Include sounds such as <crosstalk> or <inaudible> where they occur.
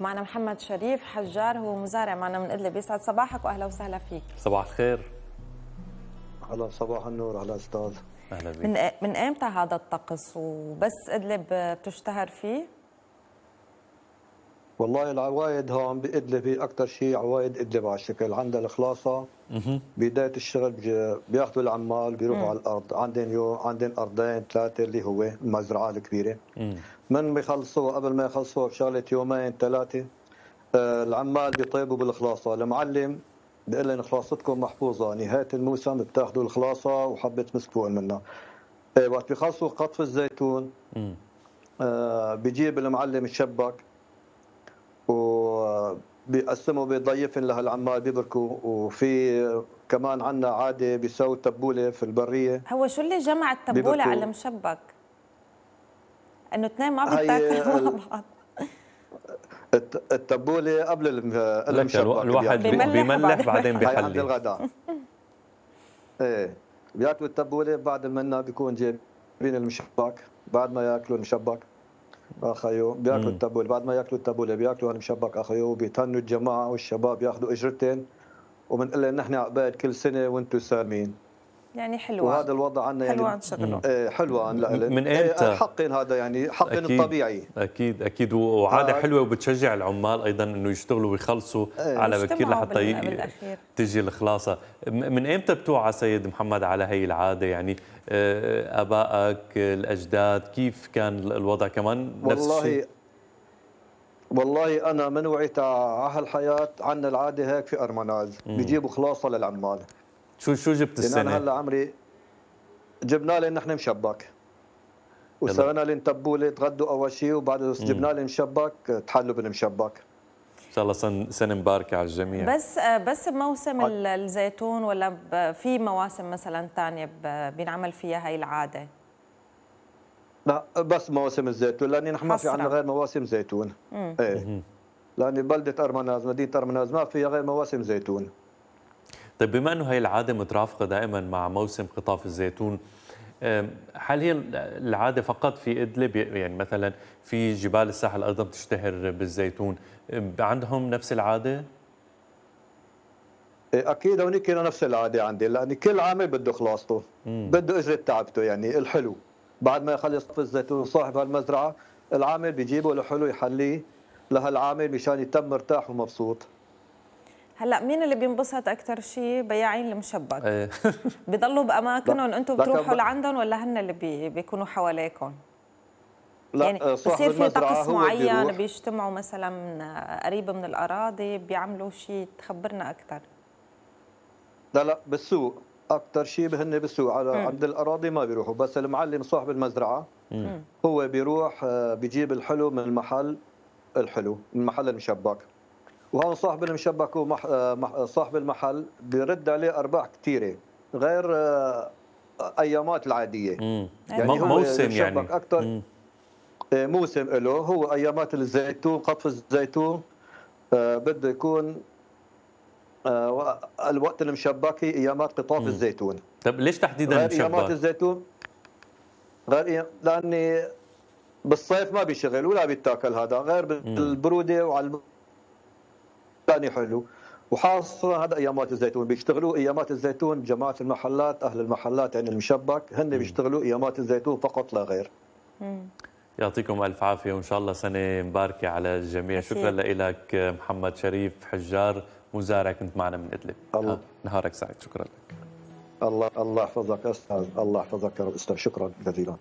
معنا محمد شريف حجار هو مزارع معنا من إدلب. يسعد صباحك وأهلا وسهلا فيك. صباح الخير. هلا صباح النور هلا أستاذ. أهلا بك. من من إمتى هذا الطقس؟ وبس إدلب بتشتهر فيه؟ والله العوايد هون بإدلب هي أكثر شيء عوايد إدلب على الشكل. عندها الخلاصة بداية الشغل بياخذوا العمال بيروحوا على الأرض. عندهم يوم عندهم أرضين ثلاثة اللي هو المزرعه الكبيرة. من بيخلصوا قبل ما يخلصوا بشغلة يومين ثلاثة آه، العمال بيطيبوا بالخلاصة. المعلم بيقول لهم خلاصتكم محفوظة. نهاية الموسم بتاخذوا الخلاصة وحبة مسكون منها. آه، وقت بيخلصوا قطف الزيتون آه، بيجيب المعلم الشبك وبيقسموا بضيفن لهالعمال بيبركوا. وفي كمان عندنا عادة بيسووا تبولة في البرية. هو شو اللي جمع التبولة على المشبك؟ إنه اثنين ما بيتاكلوا مع بعض. التبولة قبل المشبك الواحد بيملح بعدين. بيحلي عند الغداء. <laughs> إيه. بياكلوا التبولة بعد منها بيكون جايبين المشبك بعد ما ياكلوا المشبك. أخيو بياكلوا التبولة. بعد ما ياكلوا التبولة بياكلوا المشبك أخيو بيتهنوا الجماعة والشباب ياخذوا إجرتين. وبنقول لهم نحن عقبال كل سنة وأنتم سالمين يعني حلوة. وهذا الوضع عندنا يعني حلوان شغله إيه حلوان لإلن من إمتى؟ حقن هذا يعني حقن أكيد الطبيعي أكيد أكيد. وعادة آه. حلوة وبتشجع العمال أيضا إنه يشتغلوا ويخلصوا إيه. على بكير لحتى ي... تجي الخلاصة. من إمتى بتوعى سيد محمد على هي العادة؟ يعني آبائك الأجداد كيف كان الوضع كمان؟ نفس والله الشيء. والله أنا من وعيت على هالحياه عندنا العادة هيك في أرمناز. بيجيبوا خلاصة للعمال. شو شو جبت السنة؟ أنا هلا عمري جبنا لهم نحن مشبك وسوينا لهم تبولة تغدوا أول شيء وبعد جبنا لهم مشبك تحلوا بالمشبك إن شاء الله سنة مباركة على الجميع. بس بس بموسم الزيتون ولا في مواسم مثلا ثانية بينعمل فيها هي العادة؟ لا بس مواسم الزيتون لأن نحن ما في عندنا غير مواسم زيتون. إيه. لأن بلدة أرمناز مدينة أرمناز ما فيها غير مواسم زيتون. طيب بما إنه هي العادة مترافقة دائما مع موسم قطاف الزيتون هل هي العادة فقط في إدلب؟ يعني مثلا في جبال الساحل أيضا تشتهر بالزيتون. عندهم نفس العادة؟ أكيد هونيك نفس العادة عندي لأن كل عامل بده خلاصته بده اجره تعبته يعني الحلو. بعد ما يخلص في الزيتون صاحب هالمزرعة العامل بيجيبه لحلو يحليه لهالعامل مشان يتم مرتاح ومبسوط هلا مين اللي بينبسط أكثر شيء بياعين المشبك. <laughs> بيضلوا بأماكنهم أنتم بتروحوا لعندهم ولا هن اللي بي بيكونوا حواليكم؟ لا يعني بصير في طقس معين. بيجتمعوا مثلا من قريب من الأراضي بيعملوا شيء تخبرنا أكثر لا لا بالسوق. أكثر شيء هن بالسوق. على م. عند الأراضي ما بيروحوا. بس المعلم صاحب المزرعة م. هو بيروح بيجيب الحلو من المحل الحلو من محل المشبك. وهون صاحب المشبك وصاحب المحل بيرد عليه أرباح كثيره غير أيامات العادية مم. يعني هو موسم يعني أكثر موسم له هو أيامات الزيتون قطف الزيتون بده يكون الوقت المشبك هي أيامات قطاف مم. الزيتون طيب ليش تحديدا غير المشبك؟ ايامات الزيتون غير لأني بالصيف ما بيشغل ولا بيتاكل هذا غير بالبرودة وعلى ثاني حلو. وخاصة هذا أيامات الزيتون. بيشتغلوا أيامات الزيتون جماعة المحلات أهل المحلات يعني المشبك هن بيشتغلوا أيامات الزيتون فقط لا غير. يعطيكم ألف عافية وإن شاء الله سنة مباركة على الجميع. شكرا لك محمد شريف حجار مزارع كنت معنا من إدلب. الله. نهارك سعيد. شكرا لك. الله الله يحفظك أستاذ الله يحفظك يا رب أستاذ. شكرا جزيلا.